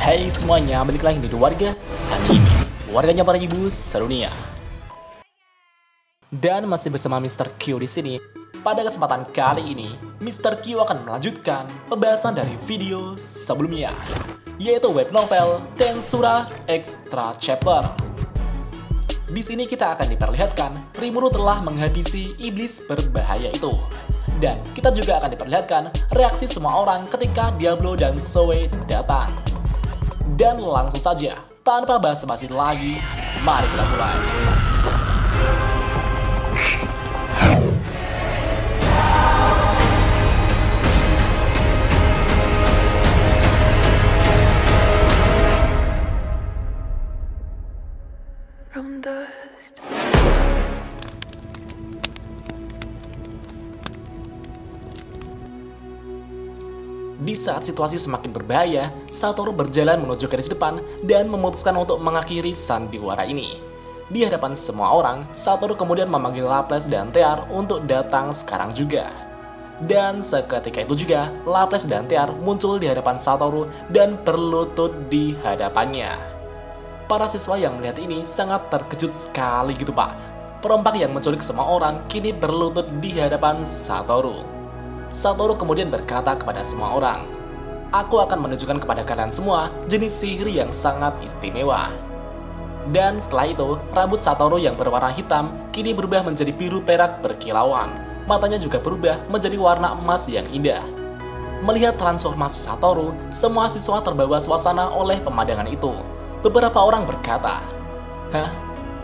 Hai semuanya, balik lagi di warga Kami ini, warganya para ibu serunia Dan masih bersama Mr. Q di sini. Pada kesempatan kali ini, Mr. Q akan melanjutkan pembahasan dari video sebelumnya Yaitu web novel Tensura Extra Chapter di sini kita akan diperlihatkan Rimuru telah menghabisi iblis berbahaya itu. Dan kita juga akan diperlihatkan reaksi semua orang ketika Diablo dan Zoe datang. Dan langsung saja, tanpa basa-basi lagi, mari kita mulai. Di saat situasi semakin berbahaya, Satoru berjalan menuju garis depan dan memutuskan untuk mengakhiri sandiwara ini. Di hadapan semua orang, Satoru kemudian memanggil Laples dan Tear untuk datang sekarang juga. Dan seketika itu juga, Laples dan Tear muncul di hadapan Satoru dan berlutut di hadapannya. Para siswa yang melihat ini sangat terkejut sekali gitu pak. Perompak yang menculik semua orang kini berlutut di hadapan Satoru. Satoru kemudian berkata kepada semua orang, Aku akan menunjukkan kepada kalian semua jenis sihir yang sangat istimewa. Dan setelah itu, rambut Satoru yang berwarna hitam kini berubah menjadi biru perak berkilauan. Matanya juga berubah menjadi warna emas yang indah. Melihat transformasi Satoru, semua siswa terbawa suasana oleh pemandangan itu. Beberapa orang berkata, Hah?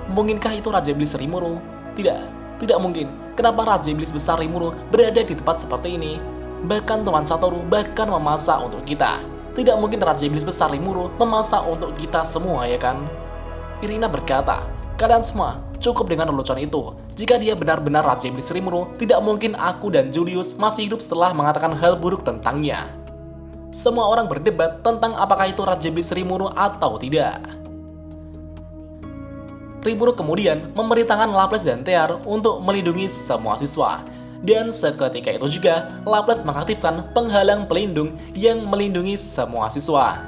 Mungkinkah itu Raja Iblis Rimuru? Tidak, tidak mungkin. Kenapa Raja Iblis besar Rimuru berada di tempat seperti ini? Bahkan Tuan Satoru bahkan memasak untuk kita. Tidak mungkin Raja Iblis besar Rimuru memasak untuk kita semua ya kan? Irina berkata, kalian semua cukup dengan lelucon itu. Jika dia benar-benar Raja Iblis Rimuru, tidak mungkin aku dan Julius masih hidup setelah mengatakan hal buruk tentangnya. Semua orang berdebat tentang apakah itu Raja Iblis Rimuru atau tidak. Rimuru kemudian memberi tangan Laples dan Tear untuk melindungi semua siswa. Dan seketika itu juga, Laples mengaktifkan penghalang pelindung yang melindungi semua siswa.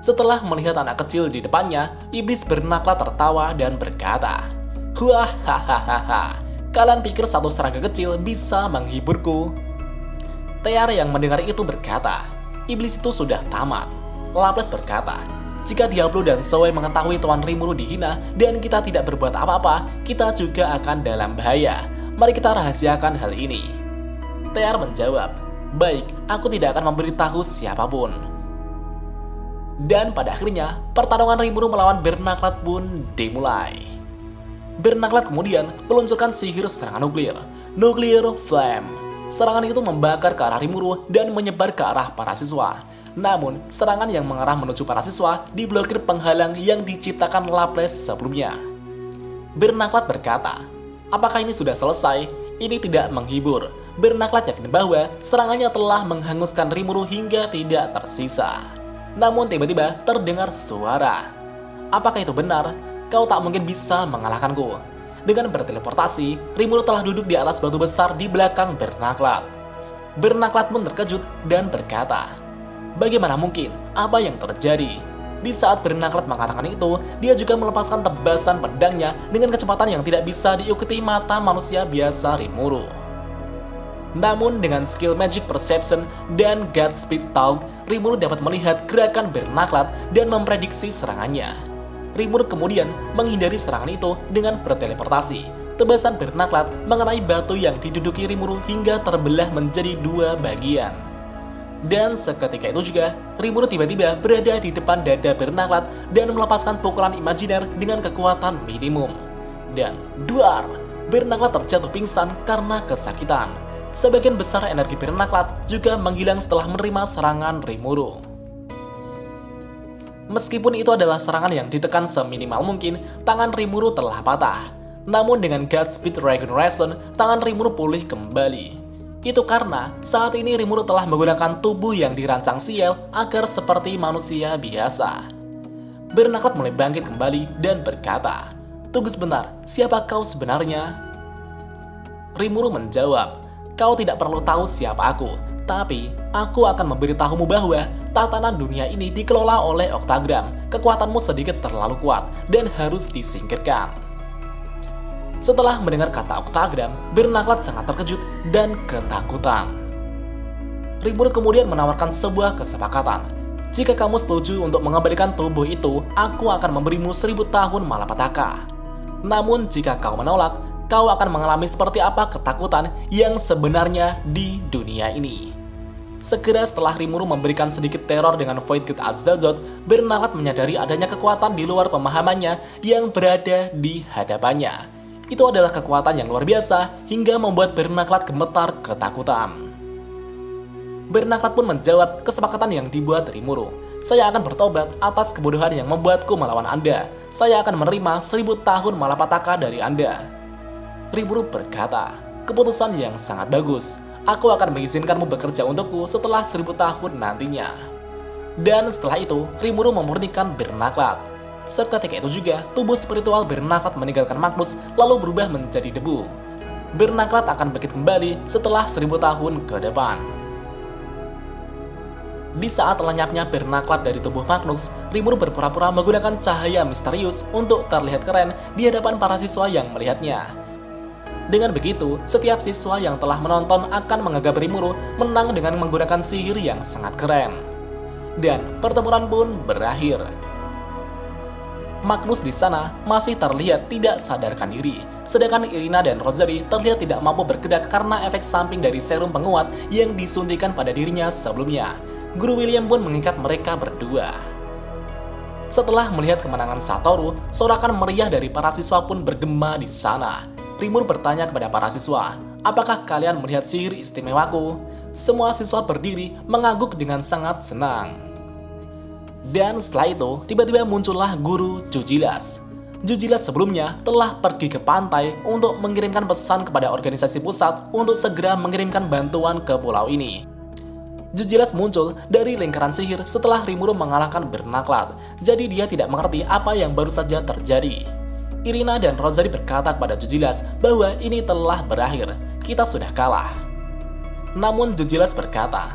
Setelah melihat anak kecil di depannya, iblis bernakla tertawa dan berkata, Wah, hahaha, kalian pikir satu serangga kecil bisa menghiburku? Tear yang mendengar itu berkata, iblis itu sudah tamat. Laples berkata, jika Diablo dan Zoe mengetahui Tuan Rimuru dihina dan kita tidak berbuat apa-apa, kita juga akan dalam bahaya. Mari kita rahasiakan hal ini. Tear menjawab, Baik, aku tidak akan memberitahu siapa pun. Dan pada akhirnya, pertarungan Rimuru melawan Bernaklat pun dimulai. Bernaklat kemudian meluncurkan sihir serangan nuklir, Nuclear Flame. Serangan itu membakar ke arah Rimuru dan menyebar ke arah para siswa. Namun, serangan yang mengarah menuju para siswa diblokir penghalang yang diciptakan Laples sebelumnya. Bernaklat berkata, apakah ini sudah selesai? Ini tidak menghibur. Bernaklat yakin bahwa serangannya telah menghanguskan Rimuru hingga tidak tersisa. Namun tiba-tiba terdengar suara. Apakah itu benar? Kau tak mungkin bisa mengalahkanku. Dengan berteleportasi, Rimuru telah duduk di atas batu besar di belakang Bernaklat. Bernaklat pun terkejut dan berkata, Bagaimana mungkin? Apa yang terjadi? Di saat Bernaklat mengatakan itu, dia juga melepaskan tebasan pedangnya dengan kecepatan yang tidak bisa diikuti mata manusia biasa Rimuru. Namun dengan skill Magic Perception dan Godspeed Talk, Rimuru dapat melihat gerakan Bernaklat dan memprediksi serangannya. Rimuru kemudian menghindari serangan itu dengan berteleportasi. Tebasan Bernaklat mengenai batu yang diduduki Rimuru hingga terbelah menjadi dua bagian. Dan seketika itu juga, Rimuru tiba-tiba berada di depan dada Bernaklat dan melepaskan pukulan imajiner dengan kekuatan minimum. Dan duar, Bernaklat terjatuh pingsan karena kesakitan. Sebagian besar energi Bernaklat juga menghilang setelah menerima serangan Rimuru. Meskipun itu adalah serangan yang ditekan seminimal mungkin, tangan Rimuru telah patah. Namun dengan Godspeed Regeneration, tangan Rimuru pulih kembali. Itu karena saat ini Rimuru telah menggunakan tubuh yang dirancang Ciel agar seperti manusia biasa. Bernaklat mulai bangkit kembali dan berkata, Tunggu sebentar, siapa kau sebenarnya? Rimuru menjawab, Kau tidak perlu tahu siapa aku. Tapi, aku akan memberitahumu bahwa tatanan dunia ini dikelola oleh oktagram. Kekuatanmu sedikit terlalu kuat dan harus disingkirkan. Setelah mendengar kata oktagram, Bernaklat sangat terkejut dan ketakutan. Rimur kemudian menawarkan sebuah kesepakatan. Jika kamu setuju untuk mengembalikan tubuh itu, aku akan memberimu seribu tahun malapetaka. Namun jika kau menolak, kau akan mengalami seperti apa ketakutan yang sebenarnya di dunia ini. Segera setelah Rimuru memberikan sedikit teror dengan Void Gate Azdazot, Bernaklat menyadari adanya kekuatan di luar pemahamannya yang berada di hadapannya. Itu adalah kekuatan yang luar biasa hingga membuat Bernaklat gemetar ketakutan. Bernaklat pun menjawab kesepakatan yang dibuat Rimuru. Saya akan bertobat atas kebodohan yang membuatku melawan Anda. Saya akan menerima seribu tahun malapetaka dari Anda. Rimuru berkata, keputusan yang sangat bagus. Aku akan mengizinkanmu bekerja untukku setelah seribu tahun nantinya. Dan setelah itu, Rimuru memurnikan Bernaklat. Seketika itu juga, tubuh spiritual Bernaklat meninggalkan Magnus lalu berubah menjadi debu. Bernaklat akan bangkit kembali setelah seribu tahun ke depan. Di saat lenyapnya Bernaklat dari tubuh Magnus, Rimur berpura-pura menggunakan cahaya misterius untuk terlihat keren di hadapan para siswa yang melihatnya. Dengan begitu, setiap siswa yang telah menonton akan menganggap Rimuru menang dengan menggunakan sihir yang sangat keren. Dan pertempuran pun berakhir. Magnus di sana masih terlihat tidak sadarkan diri, sedangkan Irina dan Rosary terlihat tidak mampu bergerak karena efek samping dari serum penguat yang disuntikan pada dirinya sebelumnya. Guru William pun mengikat mereka berdua. Setelah melihat kemenangan Satoru, sorakan meriah dari para siswa pun bergema di sana. Rimur bertanya kepada para siswa, apakah kalian melihat sihir istimewaku? Semua siswa berdiri mengangguk dengan sangat senang. Dan setelah itu, tiba-tiba muncullah guru Jujilas. Jujilas sebelumnya telah pergi ke pantai untuk mengirimkan pesan kepada organisasi pusat untuk segera mengirimkan bantuan ke pulau ini. Jujilas muncul dari lingkaran sihir setelah Rimuru mengalahkan Bernaklat, jadi dia tidak mengerti apa yang baru saja terjadi. Irina dan Rosary berkata kepada Jujilas bahwa ini telah berakhir, kita sudah kalah. Namun Jujilas berkata,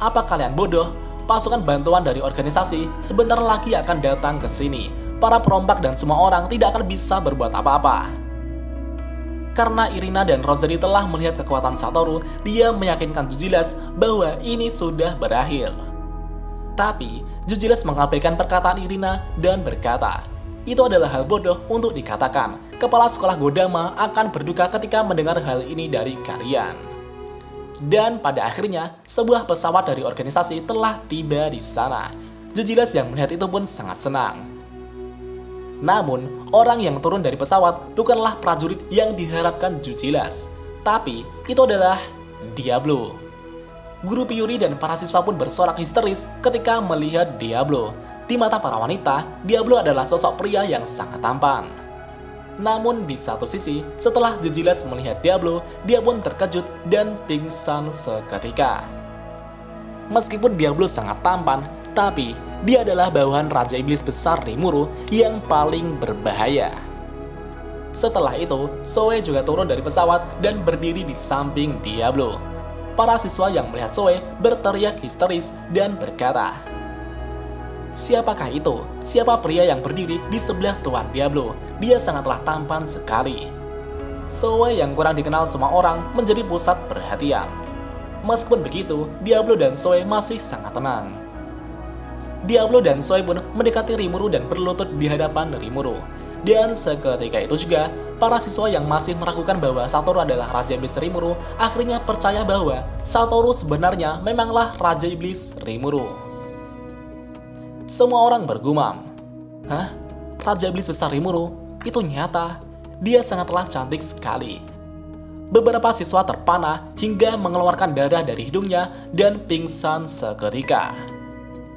apa kalian bodoh? Pasukan bantuan dari organisasi sebentar lagi akan datang ke sini. Para perompak dan semua orang tidak akan bisa berbuat apa-apa. Karena Irina dan Rosary telah melihat kekuatan Satoru, dia meyakinkan Jujilas bahwa ini sudah berakhir. Tapi, Jujilas mengabaikan perkataan Irina dan berkata, itu adalah hal bodoh untuk dikatakan. Kepala sekolah Godama akan berduka ketika mendengar hal ini dari kalian. Dan pada akhirnya, sebuah pesawat dari organisasi telah tiba di sana. Jujilas yang melihat itu pun sangat senang. Namun, orang yang turun dari pesawat bukanlah prajurit yang diharapkan Jujilas, tapi itu adalah Diablo. Guru Piuri dan para siswa pun bersorak histeris ketika melihat Diablo. Di mata para wanita, Diablo adalah sosok pria yang sangat tampan. Namun di satu sisi, setelah Jujilas melihat Diablo, dia pun terkejut dan pingsan seketika. Meskipun Diablo sangat tampan, tapi dia adalah bawahan Raja Iblis besar Rimuru yang paling berbahaya. Setelah itu, Zoe juga turun dari pesawat dan berdiri di samping Diablo. Para siswa yang melihat Zoe berteriak histeris dan berkata, Siapakah itu? Siapa pria yang berdiri di sebelah Tuan Diablo? Dia sangatlah tampan sekali. Zoe yang kurang dikenal semua orang menjadi pusat perhatian. Meskipun begitu, Diablo dan Zoe masih sangat tenang. Diablo dan Soy pun mendekati Rimuru dan berlutut di hadapan Rimuru. Dan seketika itu juga, para siswa yang masih meragukan bahwa Satoru adalah Raja Iblis Rimuru akhirnya percaya bahwa Satoru sebenarnya memanglah Raja Iblis Rimuru. Semua orang bergumam, Hah? Raja Iblis besar Rimuru? Itu nyata. Dia sangatlah cantik sekali. Beberapa siswa terpana hingga mengeluarkan darah dari hidungnya dan pingsan seketika.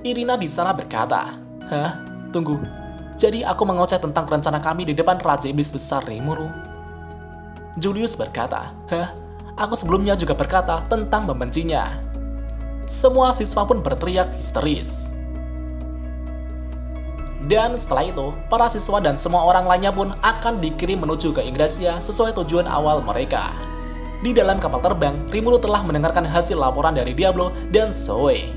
Irina di sana berkata, Hah? Tunggu, jadi aku mengoceh tentang rencana kami di depan Raja Iblis Besar Rimuru? Julius berkata, Hah? Aku sebelumnya juga berkata tentang membencinya. Semua siswa pun berteriak histeris. Dan setelah itu, para siswa dan semua orang lainnya pun akan dikirim menuju ke Inggrisya sesuai tujuan awal mereka. Di dalam kapal terbang, Rimuru telah mendengarkan hasil laporan dari Diablo dan Zoe.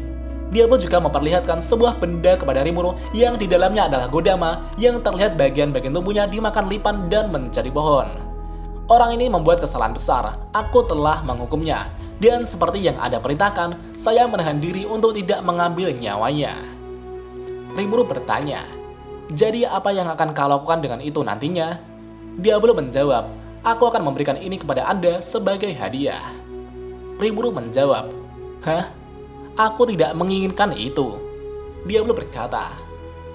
Diablo juga memperlihatkan sebuah benda kepada Rimuru yang di dalamnya adalah Godama yang terlihat bagian-bagian tubuhnya dimakan lipan dan menjadi pohon. Orang ini membuat kesalahan besar, aku telah menghukumnya. Dan seperti yang ada perintahkan, saya menahan diri untuk tidak mengambil nyawanya. Rimuru bertanya, jadi apa yang akan kau lakukan dengan itu nantinya? Diablo menjawab, aku akan memberikan ini kepada Anda sebagai hadiah. Rimuru menjawab, Hah? Aku tidak menginginkan itu. Diablo berkata,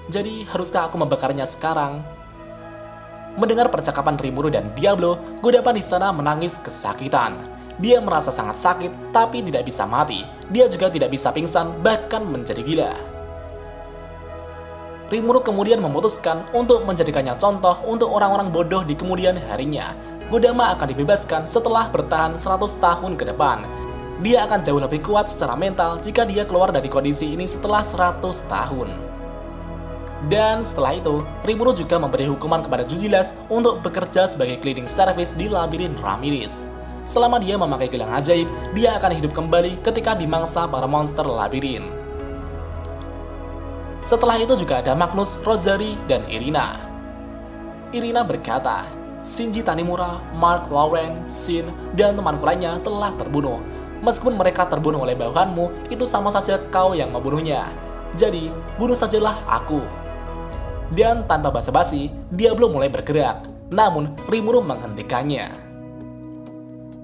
jadi haruskah aku membakarnya sekarang? Mendengar percakapan Rimuru dan Diablo, Godapa di sana menangis kesakitan. Dia merasa sangat sakit, tapi tidak bisa mati. Dia juga tidak bisa pingsan, bahkan menjadi gila. Rimuru kemudian memutuskan untuk menjadikannya contoh untuk orang-orang bodoh di kemudian harinya. Godama akan dibebaskan setelah bertahan 100 tahun ke depan, dia akan jauh lebih kuat secara mental jika dia keluar dari kondisi ini setelah 100 tahun. Dan setelah itu, Rimuru juga memberi hukuman kepada Jujilas untuk bekerja sebagai cleaning service di labirin Ramirez. Selama dia memakai gelang ajaib, dia akan hidup kembali ketika dimangsa para monster labirin. Setelah itu juga ada Magnus, Rosary, dan Irina. Irina berkata, Shinji Tanimura, Mark Lauren, Shin, dan temanku lainnya telah terbunuh Meskipun mereka terbunuh oleh bawahanmu, itu sama saja kau yang membunuhnya. Jadi, bunuh sajalah aku. Dan tanpa basa-basi, dia belum mulai bergerak. Namun, Rimuru menghentikannya.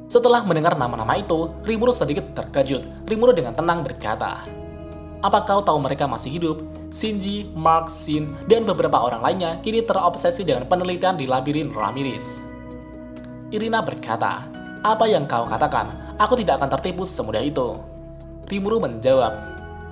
Setelah mendengar nama-nama itu, Rimuru sedikit terkejut. Rimuru dengan tenang berkata, apa kau tahu mereka masih hidup? Shinji, Mark, Shin, dan beberapa orang lainnya kini terobsesi dengan penelitian di labirin Ramirez. Irina berkata, apa yang kau katakan? Aku tidak akan tertipu semudah itu. Rimuru menjawab,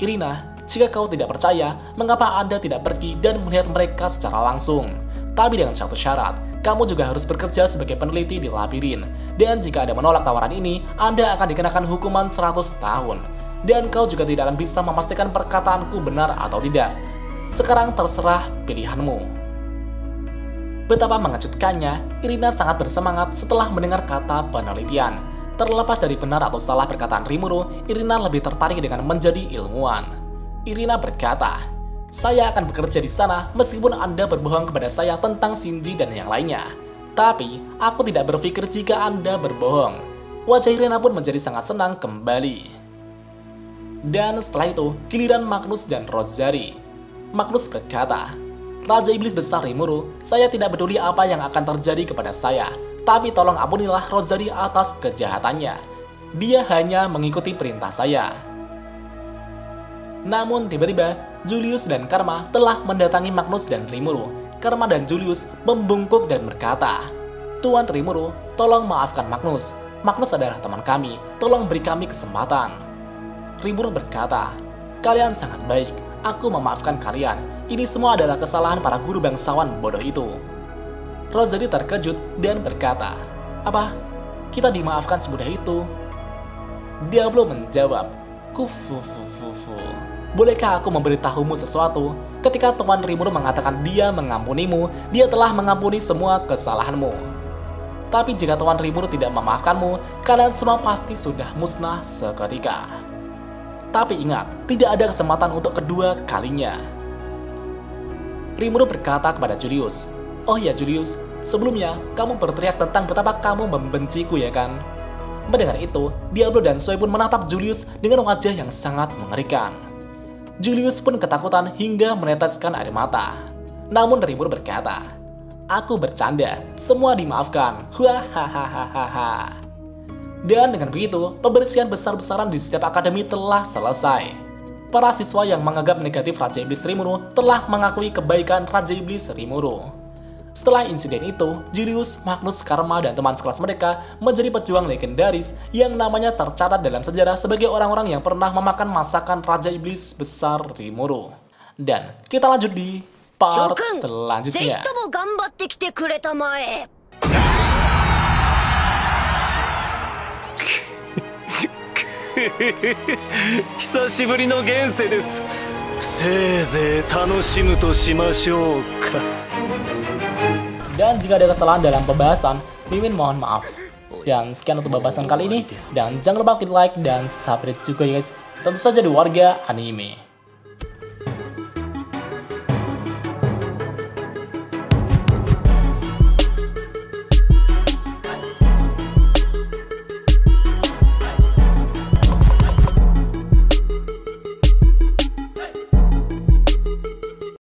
Irina, jika kau tidak percaya, mengapa Anda tidak pergi dan melihat mereka secara langsung? Tapi dengan satu syarat, kamu juga harus bekerja sebagai peneliti di labirin. Dan jika Anda menolak tawaran ini, Anda akan dikenakan hukuman 100 tahun. Dan kau juga tidak akan bisa memastikan perkataanku benar atau tidak. Sekarang terserah pilihanmu. Betapa mengejutkannya, Irina sangat bersemangat setelah mendengar kata penelitian. Terlepas dari benar atau salah perkataan Rimuru, Irina lebih tertarik dengan menjadi ilmuwan. Irina berkata, saya akan bekerja di sana meskipun Anda berbohong kepada saya tentang Shinji dan yang lainnya. Tapi, aku tidak berpikir jika Anda berbohong. Wajah Irina pun menjadi sangat senang kembali. Dan setelah itu, giliran Magnus dan Rosari. Magnus berkata, Raja Iblis Besar Rimuru, saya tidak peduli apa yang akan terjadi kepada saya. Tapi tolong ampunilah Rosary atas kejahatannya. Dia hanya mengikuti perintah saya. Namun tiba-tiba, Julius dan Karma telah mendatangi Magnus dan Rimuru. Karma dan Julius membungkuk dan berkata, Tuan Rimuru, tolong maafkan Magnus. Magnus adalah teman kami, tolong beri kami kesempatan. Rimuru berkata, Kalian sangat baik, aku memaafkan kalian. Ini semua adalah kesalahan para guru bangsawan bodoh itu. Rosary terkejut dan berkata, Apa? Kita dimaafkan semudah itu? Diablo menjawab, Kufufufufu. Bolehkah aku memberitahumu sesuatu? Ketika Tuan Rimuru mengatakan dia mengampunimu, dia telah mengampuni semua kesalahanmu. Tapi jika Tuan Rimuru tidak memaafkanmu, kalian semua pasti sudah musnah seketika. Tapi ingat, tidak ada kesempatan untuk kedua kalinya. Rimuru berkata kepada Julius, Oh ya Julius, sebelumnya kamu berteriak tentang betapa kamu membenciku ya kan? Mendengar itu, Diablo dan Soy pun menatap Julius dengan wajah yang sangat mengerikan. Julius pun ketakutan hingga meneteskan air mata. Namun Rimur berkata, Aku bercanda, semua dimaafkan. Hahaha. Dan dengan begitu, pembersihan besar-besaran di setiap akademi telah selesai. Para siswa yang menganggap negatif Raja Iblis Rimuru telah mengakui kebaikan Raja Iblis Rimuru. Setelah insiden itu, Julius, Magnus, Karma, dan teman sekelas mereka menjadi pejuang legendaris yang namanya tercatat dalam sejarah sebagai orang-orang yang pernah memakan masakan Raja Iblis besar Rimuru. Dan kita lanjut di part selanjutnya. 久しぶりの現世ですせいぜい楽しむとしましょうか Dan jika ada kesalahan dalam pembahasan, Mimin mohon maaf. Dan sekian untuk bahasan kali ini. Dan jangan lupa klik like dan subscribe juga ya guys. Tentu saja di warga anime.